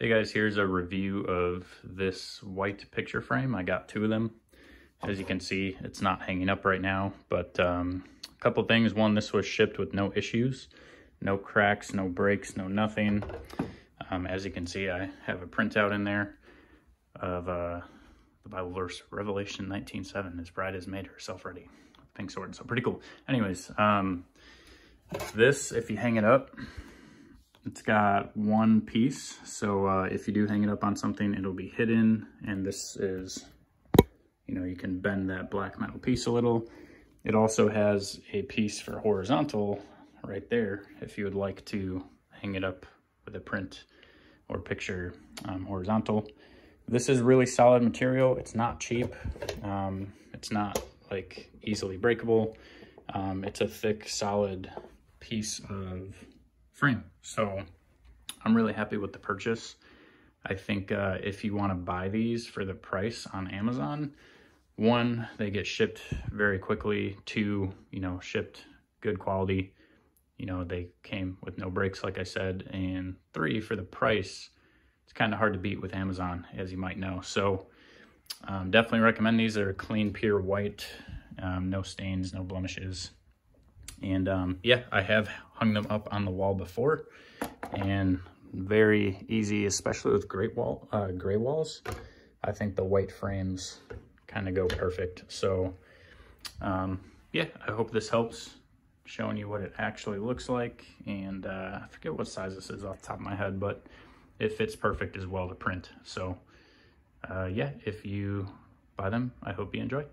Hey guys, here's a review of this white picture frame. I got two of them. As you can see, it's not hanging up right now, but um, a couple things. One, this was shipped with no issues, no cracks, no breaks, no nothing. Um, as you can see, I have a printout in there of uh, the Bible verse, Revelation 19.7, his bride has made herself ready. Pink sword, so pretty cool. Anyways, um, this, if you hang it up, it's got one piece, so uh, if you do hang it up on something, it'll be hidden, and this is, you know, you can bend that black metal piece a little. It also has a piece for horizontal right there, if you would like to hang it up with a print or picture um, horizontal. This is really solid material. It's not cheap. Um, it's not like easily breakable. Um, it's a thick, solid piece of frame. So I'm really happy with the purchase. I think uh, if you want to buy these for the price on Amazon, one, they get shipped very quickly. Two, you know, shipped good quality. You know, they came with no breaks, like I said. And three, for the price, it's kind of hard to beat with Amazon, as you might know. So um, definitely recommend these. They're clean, pure white, um, no stains, no blemishes. And um, yeah, I have hung them up on the wall before and very easy, especially with gray, wall, uh, gray walls. I think the white frames kind of go perfect. So um, yeah, I hope this helps showing you what it actually looks like. And uh, I forget what size this is off the top of my head, but it fits perfect as well to print. So uh, yeah, if you buy them, I hope you enjoy.